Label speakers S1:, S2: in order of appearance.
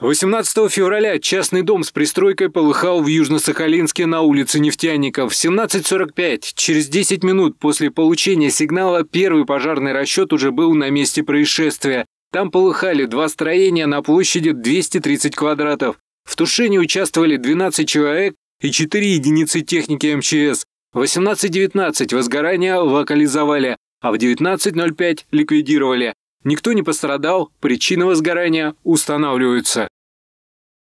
S1: 18 февраля частный дом с пристройкой полыхал в Южно-Сахалинске на улице Нефтяников. В 17.45, через 10 минут после получения сигнала, первый пожарный расчет уже был на месте происшествия. Там полыхали два строения на площади 230 квадратов. В тушении участвовали 12 человек и 4 единицы техники МЧС. В 18.19 возгорание локализовали, а в 19.05 ликвидировали. Никто не пострадал, причины возгорания устанавливаются.